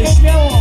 Cześć, śmiało!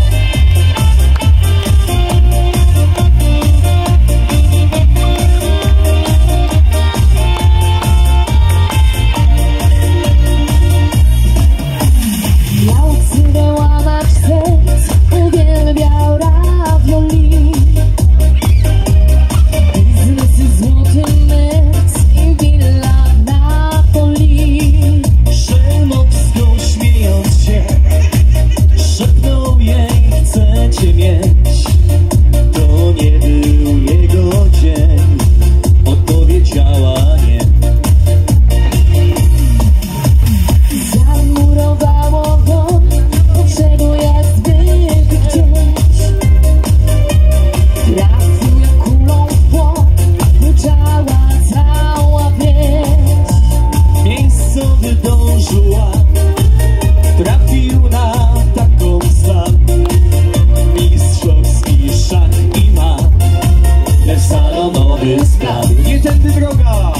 Nie tędy droga!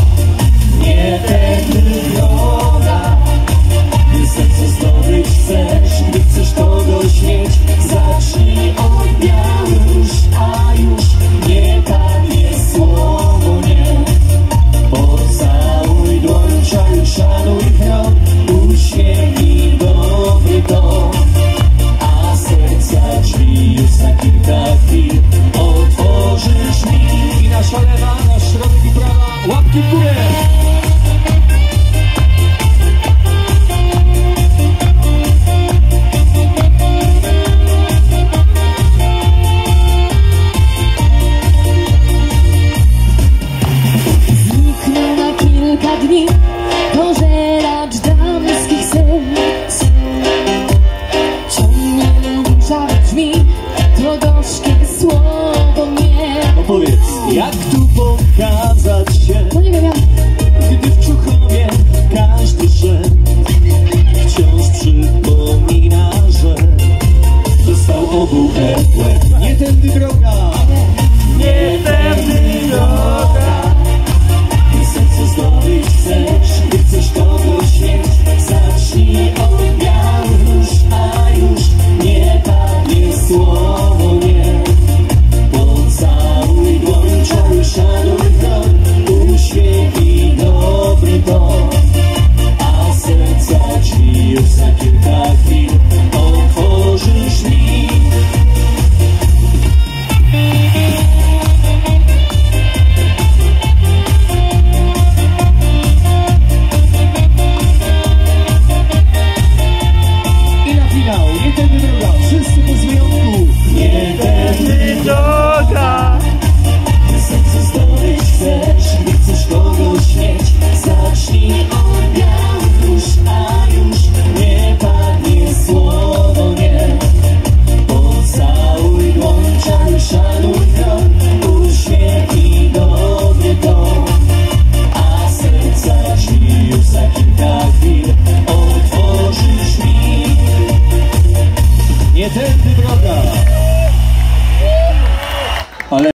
Nie tędy droga! drzwi To żeracz damskich serc. Ciągnie burza brzmi To gorzkie słowo nie. Opowiedz, jak tu pokazać Get it.